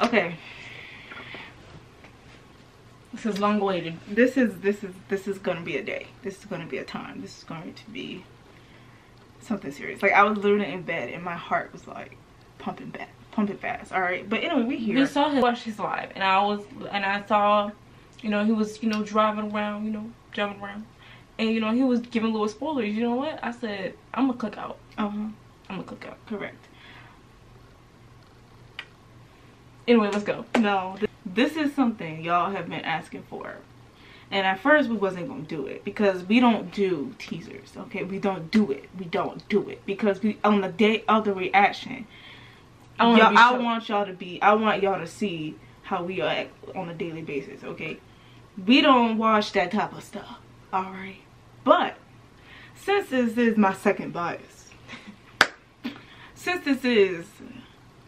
Okay. This is long awaited. This is this is this is gonna be a day. This is gonna be a time. This is going to be something serious. Like I was literally in bed and my heart was like pumping back, pumping fast. All right, but anyway, we here. We saw him watch his live, and I was and I saw, you know, he was you know driving around, you know, driving around, and you know he was giving little spoilers. You know what? I said I'm gonna click out. Uh huh. I'm gonna click out. Correct. Anyway, let's go. No, this is something y'all have been asking for. And at first we wasn't going to do it because we don't do teasers, okay? We don't do it. We don't do it because we on the day of the reaction, I, I want y'all to be, I want y'all to see how we act on a daily basis, okay? We don't watch that type of stuff, alright? But, since this is my second bias, since this is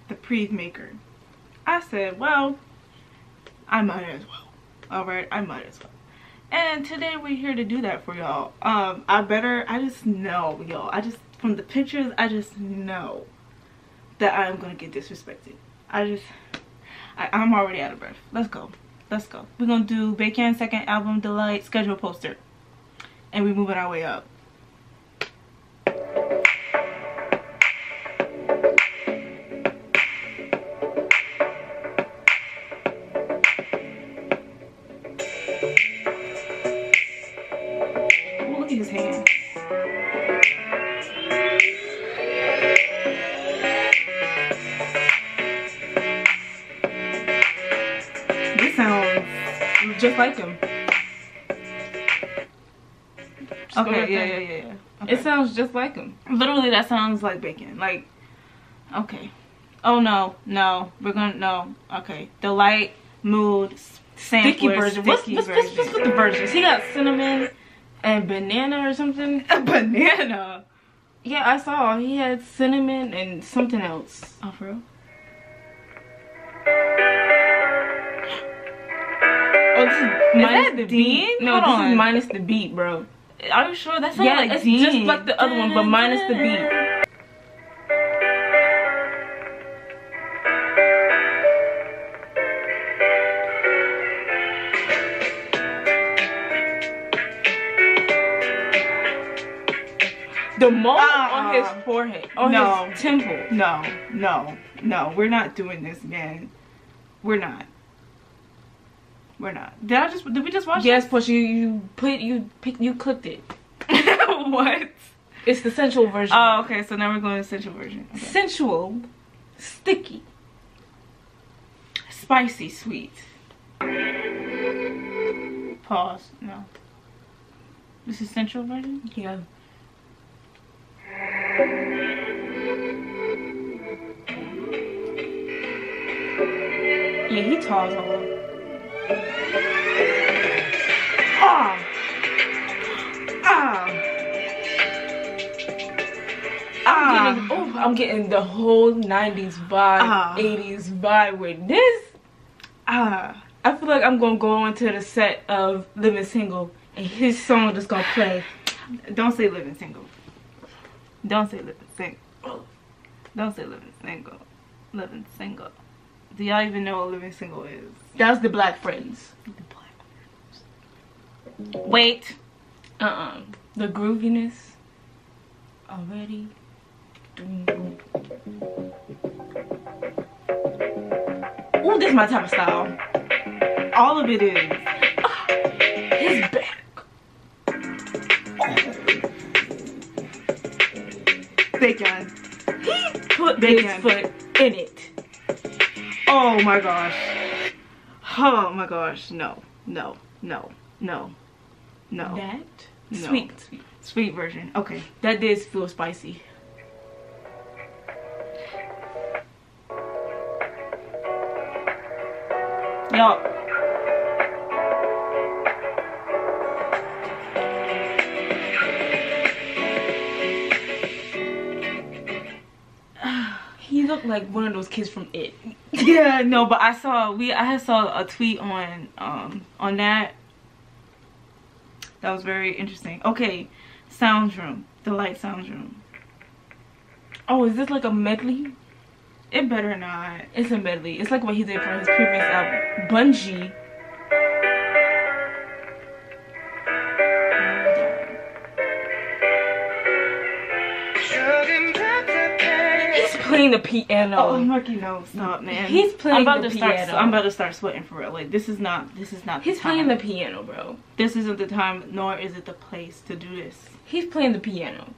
the pre-maker, I said, well, I might as well. Alright, I might as well. And today we're here to do that for y'all. Um, I better, I just know, y'all. I just, from the pictures, I just know that I'm gonna get disrespected. I just, I, I'm already out of breath. Let's go. Let's go. We're gonna do Baekhyun's second album, Delight, schedule poster. And we're moving our way up. Just like him. Just okay, yeah, yeah, yeah, yeah. Okay. It sounds just like him. Literally, that sounds like bacon. Like, okay. Oh no, no, we're gonna no. Okay, Delight mood sampler, sticky version. What's, what's. What's, what's the versions? He got cinnamon and banana or something. A banana. Yeah, I saw. He had cinnamon and something else. Oh, for real? Oh, this is, is minus the beat. No, Hold this on. is minus the beat, bro. Are you sure? That's yeah, like it's just like the other one, but minus the beat. The mole uh, on his forehead, on no, his temple. No, no, no. We're not doing this, man. We're not. We're not. Did I just? Did we just watch? Yes, but you you put you pick you clicked it. what? It's the sensual version. Oh, okay. So now we're going to sensual version. Okay. Sensual, sticky, spicy, sweet. Pause. No. This is sensual version. Yeah. Yeah, he talks a lot. Ah. Ah. I'm getting, oh, I'm getting the whole 90s vibe, ah. 80s vibe with this. Ah. I feel like I'm gonna go into the set of Living Single and his song just gonna play. Don't say Living Single. Don't say Living Single. Don't say Living Single. Living Single. Do y'all even know what Living Single is? That's the Black Friends. Wait. Uh-uh. The grooviness already. Ooh, this is my type of style. All of it is. his back. Bacon. He put Bacon. his foot in it. Oh my gosh. Oh my gosh. No. No. No. No. No. That? No. Sweet. Sweet. Sweet version. Okay. That did feel spicy. Y'all. Like one of those kids from it yeah no but i saw we i saw a tweet on um on that that was very interesting. Okay, sounds room. Delight sounds room. Oh, is this like a medley? It better not. It's a medley. It's like what he did for his previous album, Bungie. Playing the piano. Oh, Marky, no, stop, man. He's playing I'm about the to start. piano. I'm about to start sweating for real. Like this is not. This is not. The He's playing the piano, bro. This isn't the time, nor is it the place to do this. He's playing the piano.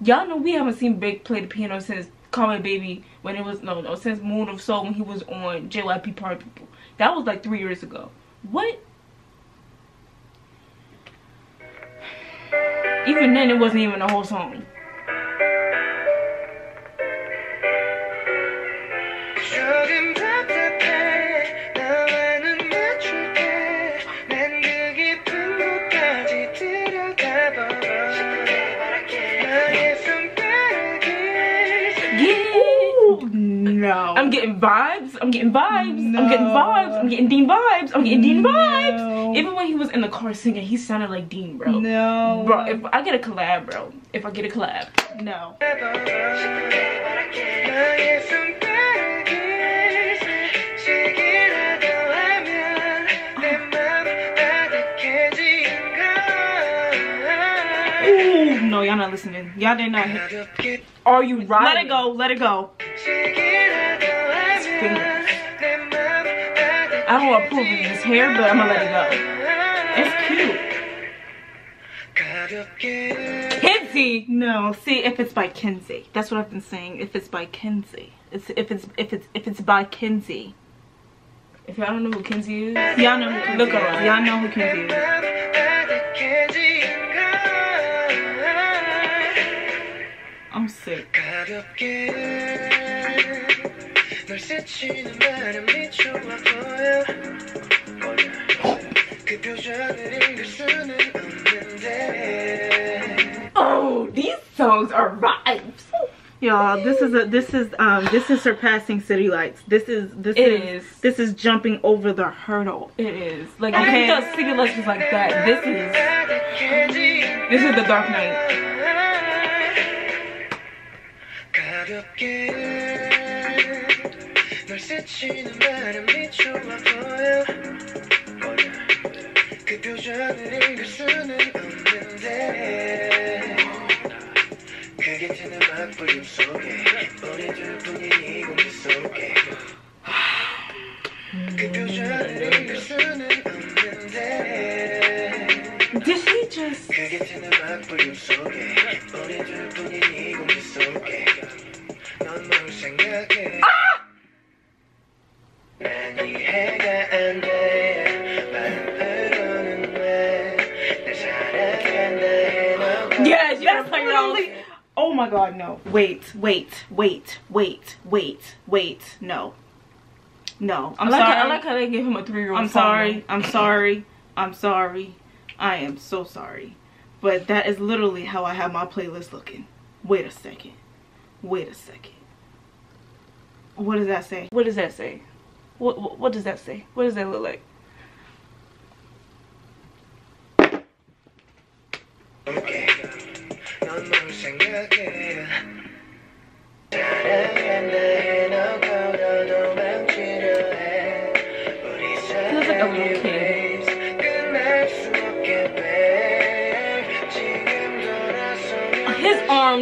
Y'all know we haven't seen Big play the piano since Call Me Baby when it was no no since Moon of Seoul when he was on JYP Party People. That was like three years ago. What? Even then, it wasn't even a whole song. No. I'm getting vibes. I'm getting vibes. No. I'm getting vibes. I'm getting Dean vibes. I'm getting Dean no. vibes. Even when he was in the car singing, he sounded like Dean, bro. No. Bro, if I get a collab, bro. If I get a collab. No. No, y'all not listening. Y'all did not. Are you right? Let it go. Let it go. I don't approve of this hair, but I'm gonna let it go. It's cute. Kenzie, No, see if it's by Kenzie. That's what I've been saying. If it's by Kenzie, It's if it's if it's if it's by Kenzie. If y'all don't know who Kenzie is, y'all know who look around. Y'all know who Kenzie is. I'm sick. 가볍게 널 스치는 바람이 좋아 보여 그 표정을 읽을 수는 없는데 oh, these songs are vibes. Y'all, this is a this is um this is surpassing city lights. This is this It is, is. this is jumping over the hurdle. It is like Okay. okay. you thought City Lights was like that. This is 아득해진가 this is the Dark Knight. 그 표정을 읽을 수는 없는데. 그게 트는 막부림 속 Wait, wait, wait, wait, wait, wait. No, no. I'm I like, sorry. how, I like how they give him a three-year-old. I'm sorry. I'm sorry. I'm sorry. I am so sorry. But that is literally how I have my playlist looking. Wait a second. Wait a second. What does that say? What does that say? What, what what does that say? What does that look like? 넌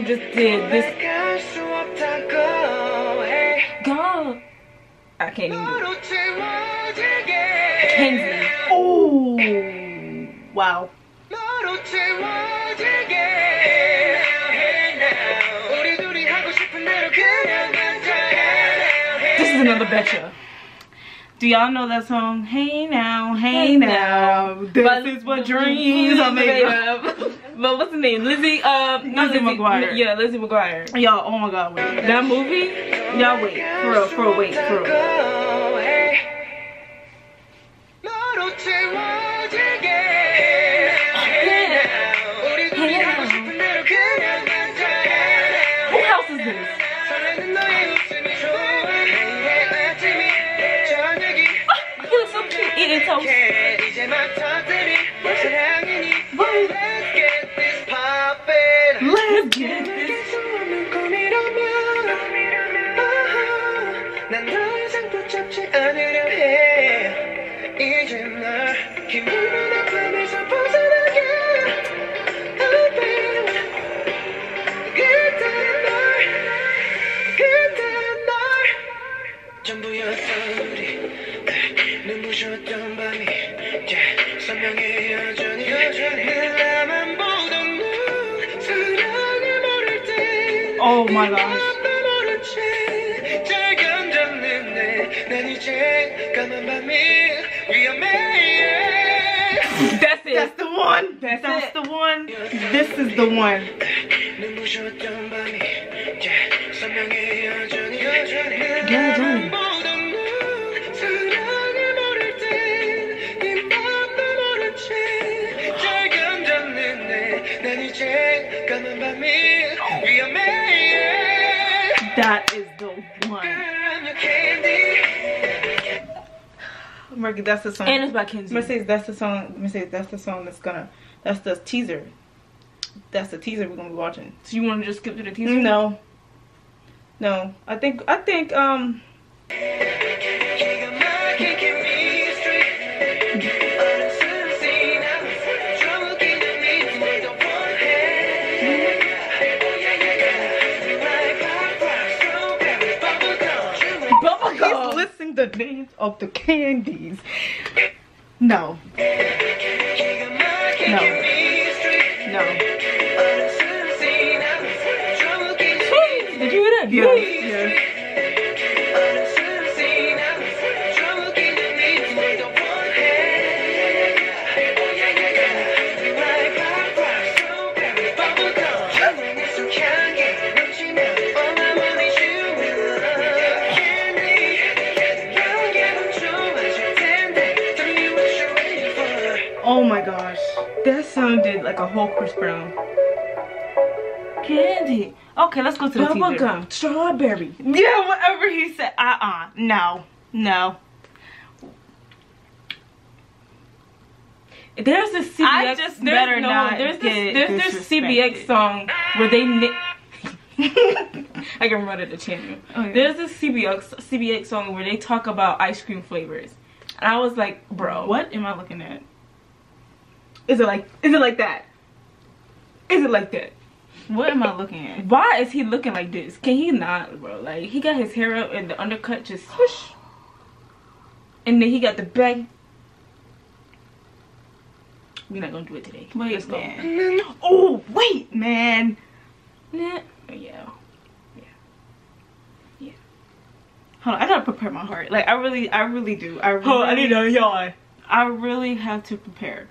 song just did. This. Go. I can't even do it. Kenzie. Oh. Wow. This is another betcha. Do y'all know that song? Hey now, hey, hey now, now. This but is what dreams are made of but what's the name? Lizzie. Uh, not Lizzie McGuire. Yeah, Lizzie McGuire. Y'all, oh my god, wait. That movie. Y'all wait. For real, for real, wait, for real. 너로 채워지게 Yeah. 우리 둘이 하고 싶은 대로 그냥 가자 Who else is this? 설레는 너의 웃음이 좋아 매일의 아침이 저녁이 He looks so cute eating toast. 이제 막 터뜨린 사랑이니 Let's get this 난 더 이상 붙잡지 않으려 해. 이제 날 기분은 my life. That's it. That's the one. That's, That's it. the one. This is the one. Yeah. That's the song. And it's by Kenzie. Mercedes, that's the song. Mercedes, that's the song that's gonna. That's the teaser. That's the teaser we're gonna be watching. So you want to just skip to the teaser? No. No. I think. I think. Um. the names of the candies. No. No. No. Did you hear that? Yeah. That sounded like a whole Chris Brown. Candy. Okay, let's go to the teaser. Bubblegum, strawberry. Yeah, whatever he said. Uh uh No. No. There's this CBX. I just there's, better no, not There's this. There's this. CBX song where they. I can remember the channel. Oh, yeah. There's this CBX CBX song where they talk about ice cream flavors, and I was like, bro, What am I looking at? Is it like? Is it like that? Is it like that? What am I looking at? Why is he looking like this? Can he not, bro? Like he got his hair up and the undercut just swoosh, and then he got the back. We're not gonna do it today. Wait, Let's go. man. Oh, wait, man. Nah. Oh, yeah. Hold on, I gotta prepare my heart. Like I really, I really do. I really, Oh, I need a yawn. I really have to prepare.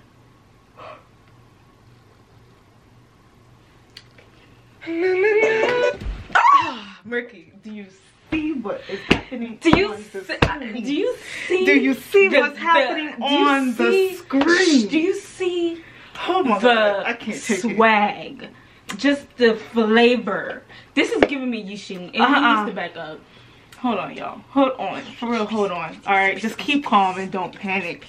Ah, Murky, do you see what is happening? Do you the see, do you see? Do you see the- what's happening you on the screen? Do you see Oh my the god, I can't take it. swag? Just the flavor. This is giving me Yixing, and he Uh-uh. needs to back up. Hold on, y'all. Hold on. For real, hold on. Alright, just keep calm and don't panic.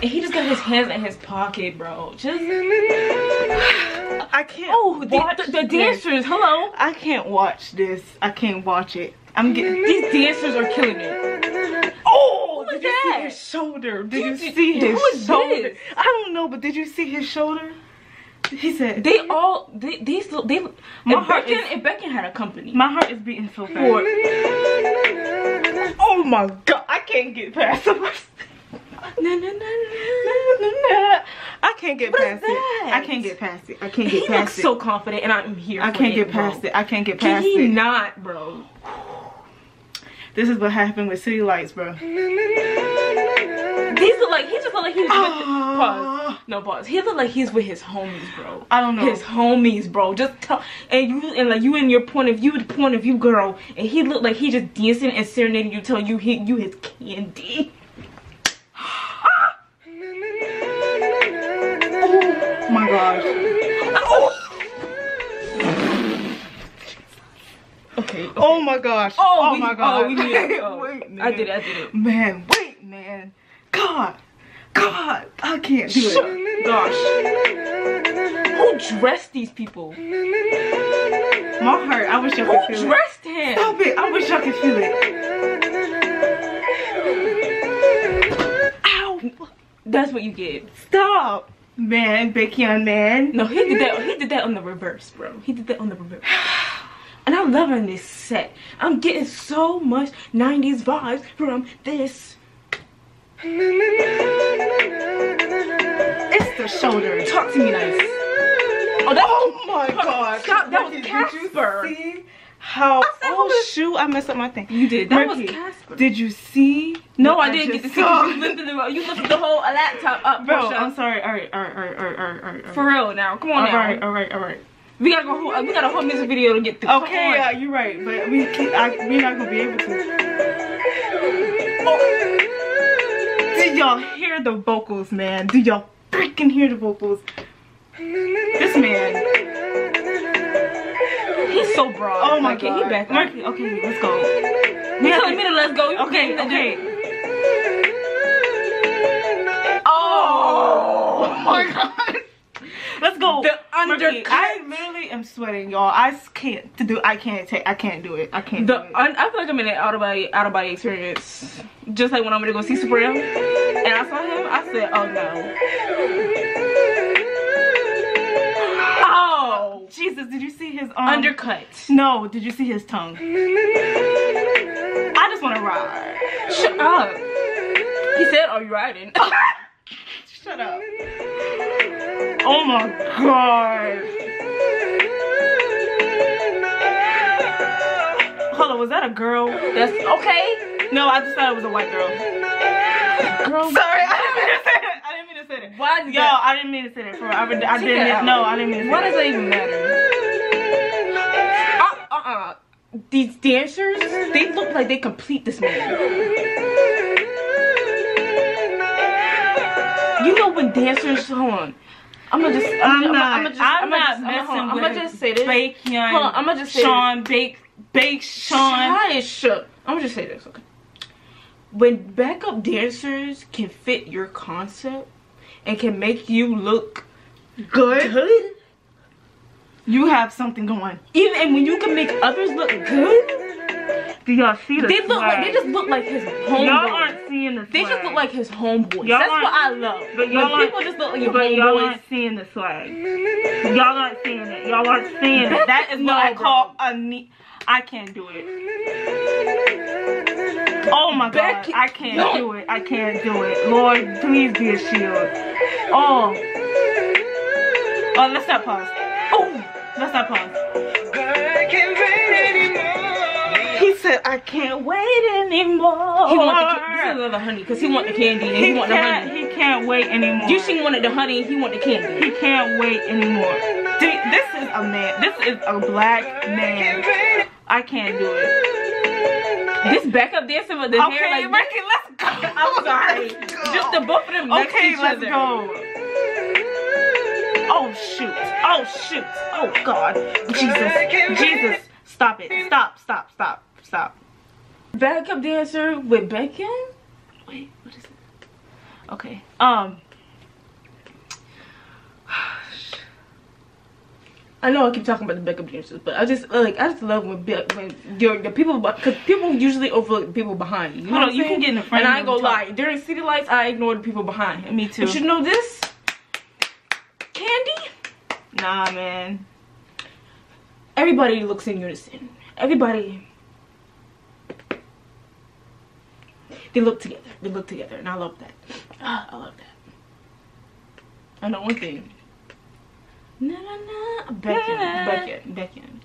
And he just got his hands in his pocket, bro. Just I can't oh, the, the, the dancers. Hello, I can't watch this. I can't watch it. I'm getting these dancers are killing me. Oh, oh did is you see his shoulder? Did You you see his who is shoulder? this? I don't know, but did you see his shoulder? He said, They all they these they. My if heart Becken, is- if Becken had a company. "My heart is beating so fast." Oh my god, I can't get past it. Na, na, na, na. I can't get What past it. I can't get past it. I can't He get looks past it. I'm so confident, and I'm here. I can't it, get bro. past it. I can't get past Can he it. not, bro? This is what happened with City Lights, bro. These look like he just look like he's with Ah. pause. No pause. He look like he's with his homies, bro. I don't know. His homies, bro. Just tell and you and like you and your point of view, the point of view girl, and he looked like he just dancing and serenading you, telling you he you his candy. Gosh. Okay. Oh my gosh. Oh, Oh, we- my god. oh, we it. Oh, wait, I did it. I did it. Man, wait, man. God. God. I can't do it. Gosh, who dressed these people? My heart. I wish y'all could Who feel it. dressed him? Stop it. I wish y'all could feel it. Ow. That's what you get. Stop, man, Baekhyun, man. No, he did that. He did that on the reverse, bro. He did that on the reverse. And I'm loving this set. I'm getting so much 90s vibes from this. It's the shoulders. Talk to me nice. Oh, that Oh my god. Stop, that was Did you Casper. How oh shoot, I messed up my thing. You did. That was Casper. Did you see? no, I didn't get to see you lifted the you lifted the whole laptop up, Bro, Portia. I'm sorry. Alright, alright, alright, alright, alright, alright. For real now. Come on now. Alright, alright, alright. We gotta go. Uh, we got a whole music video to get through. Okay, yeah, you're right, but we can't, I, we're not gonna be able to. Oh. Did y'all hear the vocals, man? Did y'all freaking hear the vocals? This man. He's so broad. Oh my god. He back. Okay, let's go. You telling me to let's go? Okay, okay. Oh my god. Let's go. The undercut. I literally am sweating, y'all. I can't to do. I can't take. I can't do it. I can't The do it. un- I feel like I'm in an out of body out of body experience. Just like when I'm gonna go see Supreme, and I saw him, I said, "Oh no." Jesus, did you see his um, undercut. No, did you see his tongue? I just want to ride. Shut up. He said, "Are you riding?" Shut up. Oh my god. Hold on, was that a girl? That's okay. No, I just thought it was a white girl. Girl, Sorry, I didn't mean to say that. To say that. Why Yo, that? I didn't mean to say that. For I, I didn't. out. No, I didn't mean to say Why does that even matter? Uh, uh, uh. These dancers, they look like they complete this man. You know when dancers, hold on. I'm gonna just, I'm I'm, not. I'm, just, I'm, I'm not just, messing with. I'm gonna just say this. Baekhyun. Hold on, I'ma just say Sean Bake Bake Sean. Shook. I'm gonna just say this, okay? When backup dancers can fit your concept and can make you look Good. good, You have something going. even and when you can make others look good, Do y'all see the they look like they just look like his homeboy. Y'all aren't seeing the They just look like his homeboys. Y'all That's what I love. but y'all aren't- people just look like your But y'all aren't seeing the swag. Y'all aren't seeing it. Y'all aren't seeing it. That is what I call a ne- I can't do it. Oh my god. I can't No. do it. I can't do it. Lord, please be a shield. Oh. Oh, let's not pause. Oh, Let's not pause. I can't wait anymore. He said, I can't wait anymore. he want the this is another honey because he want the candy and he, he want the can't, honey. he can't wait anymore. You she wanted the honey and he want the candy. He can't wait anymore. This is a man. This is a black man. I can't do it. This backup dancer with the hair Okay, like this- Ricky, let's go. I'm sorry. Just the both of them next to Okay, each let's other. go. Oh shoot! Oh shoot! Oh God! Jesus! Jesus! Stop it! Stop! Stop! Stop! Stop! Backup dancer with Beckham? Wait, what is it? Okay. Um. I know I keep talking about the backup dancers, but I just like I just love when when the people because people usually overlook the people behind you. You know Hold what on, you can get in the front And I ain't gonna lie, during city lights, I ignore the people behind. Me too. But you should know this? Candy? Nah, man. Everybody looks in unison. Everybody. They look together. They look together, and I love that. Ah, I love that. I know one thing. Na na na. Beckham, Na. Beckham, Beckham,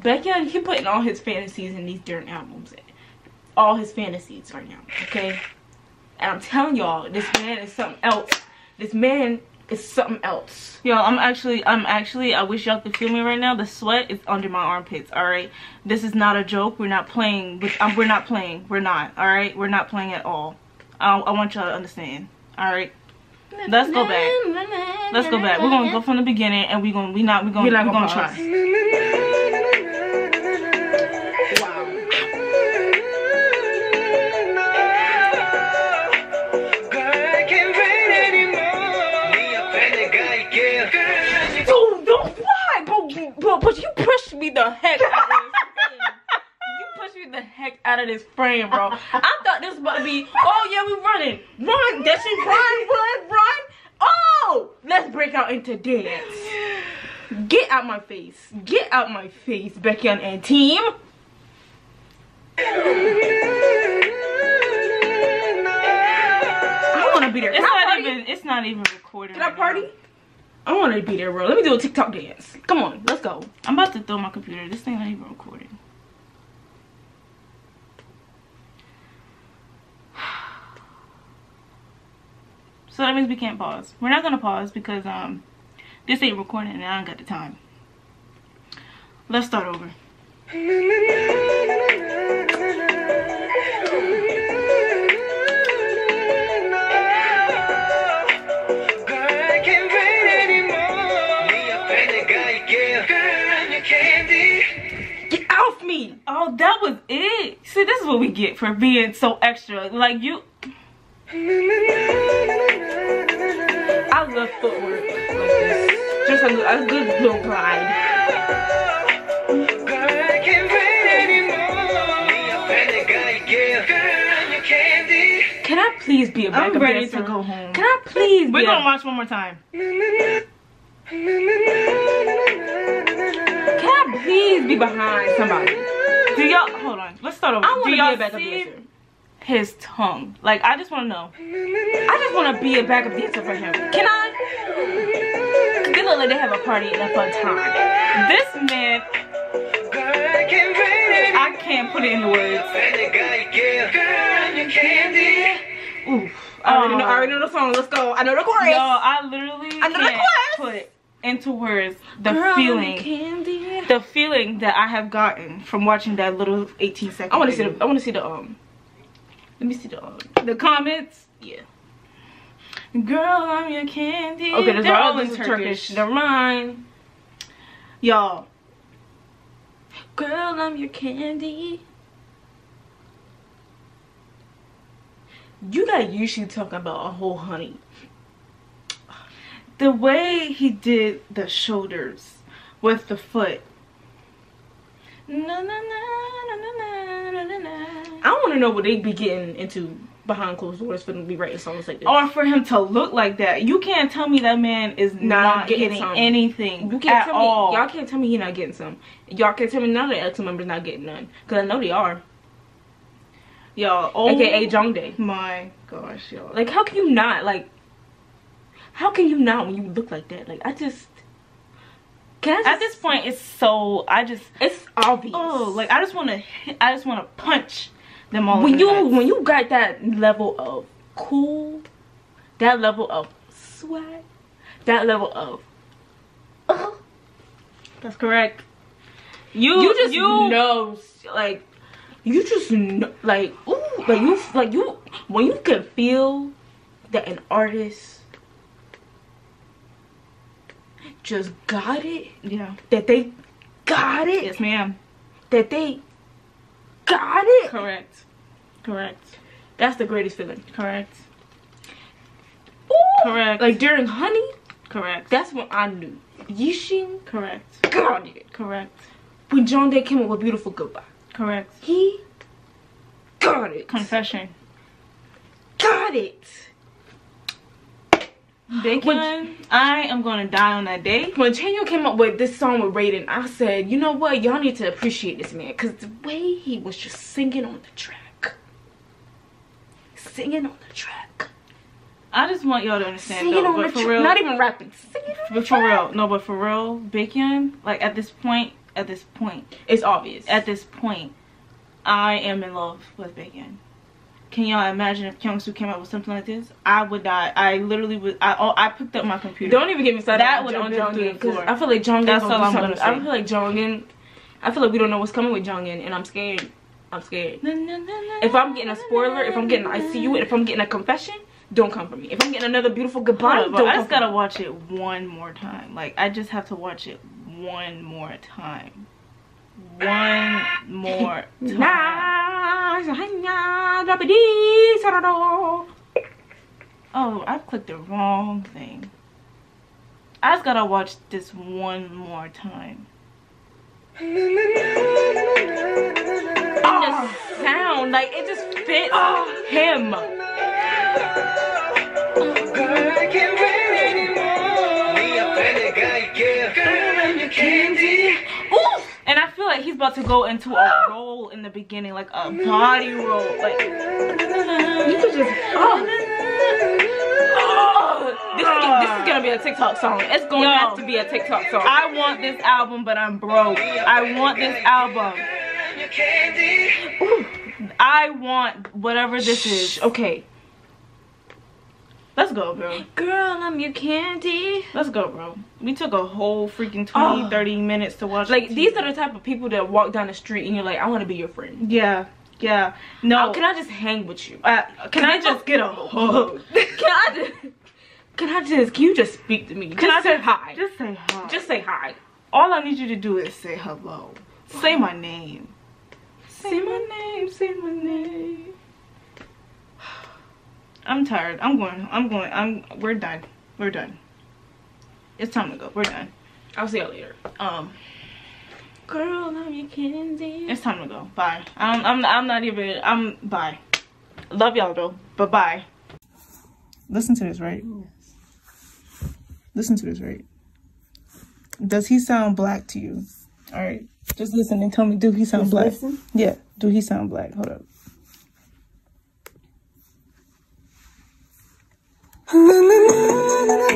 Beckham. He putting all his fantasies in these different albums. All his fantasies right now. Okay. And I'm telling y'all, this man is something else. This man is something else. Yo, I'm actually, I'm actually, I wish y'all could feel me right now. The sweat is under my armpits, alright? This is not a joke. We're not playing with, um, we're not playing. We're not, alright? We're not playing at all. I, I want y'all to understand, alright? Let's go back. Let's go back. We're gonna go from the beginning, and we're gonna we not we gonna we're, not gonna, we're gonna, try. but you pushed me the heck out of this frame. You pushed me the heck out of this frame, bro. I'm about to be, oh yeah, we running. Run, that she run, run, run. Oh, let's break out into dance. Get out my face. Get out my face, Becky and team. I want to be there. It's I not party? even. It's not even recorded. Can I party? now. I want to be there, bro. Let me do a TikTok dance. Come on, let's go. I'm about to throw my computer. This thing ain't even recording. So that means we can't pause. We're not gonna pause because um this ain't recording and I ain't got the time. Let's start over. Get off me. Oh, that was it. See, this is what we get for being so extra. Like you, love footwork like this. Just a, a good little glide. Can't wait anymore. Me up in the guy, yeah. Girl, I'm your candy. Can I please be a backup I'm ready dancer? to go home. Can I please We're gonna watch one more time. Can I please be behind somebody? Do y'all hold on? Let's start over. I want Do to be a backup dancer. His tongue? Like I just want to know. I just want to be a backup dancer for him. Can I? They look like they have a party and a fun time. This man, I can't wait anymore. I can't put it words. In the guy, yeah. I'm your candy. Oof. I already know. I already know the song. Let's go. I know the chorus. Yo, I literally I know can't chorus. put into words the Girl, feeling, candy. the feeling that I have gotten from watching that little 18 second. I want to see the. I want to see the um. Let me see the um. the comments. Yeah. Girl, I'm your candy. Okay, They're all in Turkish. is Turkish. Never mind. Y'all, Girl, I'm your candy. You not usually talking about a whole honey. the way he did the shoulders with the foot. No, no, no, no, no, na. I want to know what they be getting into behind closed doors for them to be writing songs like this. Or for him to look like that. You can't tell me that man is not, getting getting, anything you can't at tell all. me. Y'all can't tell me he not getting some. Y'all can't tell me none of the X members not getting none. Cause I know they are. Y'all, oh AKA Jongdae. my gosh, y'all. Like how can you not like? How can you not when you look like that? Like I just. Just, At this point, it's so I just it's obvious. oh like I just want to I just want to punch them all. when you when you got that level of cool, that level of swag, that level of uh, that's correct. You you just you know like you just know like ooh like you like you when you can feel that an artist just got it yeah. that they got it. Yes ma'am. That they got it. Correct correct. That's the greatest feeling. Correct. Ooh. Correct. like during honey? Correct. That's when i knew. Yixing correct. Got it correct. When Jongdae came up with beautiful goodbye. Correct. He got it. Confession. got it. Bacon, I am gonna die on that day. when Chanyeol came up with this song with Raiden, I said, you know what, y'all need to appreciate this man, cause the way he was just singing on the track, singing on the track, I just want y'all to understand singing though, on the but for real, not even rapping, singing on the but for track. real, no, but for real, Bacon, like at this point, at this point, It's obvious. at this point, I am in love with Bacon. Can y'all imagine if Kyungsu came out with something like this? I would die. I literally would. I oh, I picked up my computer. Don't even get me started. That would've Jong- been through the Jongin, 'cause floor. I feel like Jongin. That's all I'm gonna say. I feel like Jongin. I feel like we don't know what's coming with Jongin, and I'm scared. I'm scared. If I'm getting a spoiler, if I'm getting an ICU, if I'm getting a confession, don't come for me. If I'm getting another beautiful goodbye, Hold up, don't I come just for me. gotta watch it one more time. Like I just have to watch it one more time. One more time. Na, sahanya, dabidi, sarado. Oh, I clicked the wrong thing. I just gotta watch this one more time. Ah. Like it just fits him. Girl, I can't wait anymore. Me a friend guy, yeah. Girl, I'm your candy. Oof! And I feel like he's about to go into a role in the beginning, like a body roll. Like you could just oh. Oh, this, is, this is gonna be a TikTok song. It's going to Yo. have to be a TikTok song. I want this album, but I'm broke. I want this album. Candy. I want whatever this is. Okay. Let's go, bro. Girl, I'm your candy. Let's go, bro. We took a whole freaking 20, Oh. 30 minutes to watch. Like the these are the type of people that walk down the street and you're like, I want to be your friend. Yeah, yeah. No. Oh, can I just hang with you? uh, can I just get a hug? can I just? Can I just? Can you just speak to me? Can I say just hi? Just say hi. Just say hi. all I need you to do is say hello. Say my name. Say my name. Say my name. I'm tired. I'm going. I'm going. I'm. We're done. We're done. It's time to go. We're done. I'll see y'all later. Um. Girl, I'm your candy. It's time to go. Bye. I'm. I'm. I'm not even. I'm. Bye. Love y'all though. But bye. Listen to this, right? Listen to this, right? Does he sound black to you? All right. Just listen and tell me. Do he sound Just black? listen? Yeah. Do he sound black? Hold up.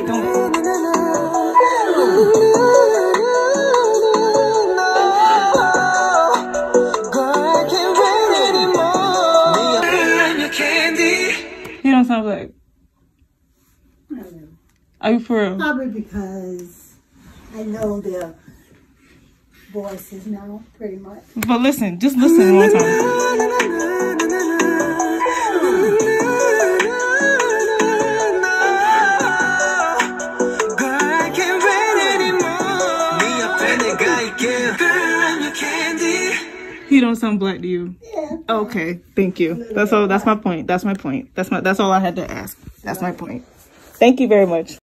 Don't. I'm your candy. He don't sound black. I don't know. Are you for real? Probably because I know their voices now, pretty much. But listen. Just listen one time. Girl, I can't wait anymore. Me a friend guy, yeah. Girl, I'm your candy. He don't sound black to you. Yeah. Okay, thank you. That's all. That's my point. That's my point. That's my. That's all I had to ask. That's my point. Thank you very much.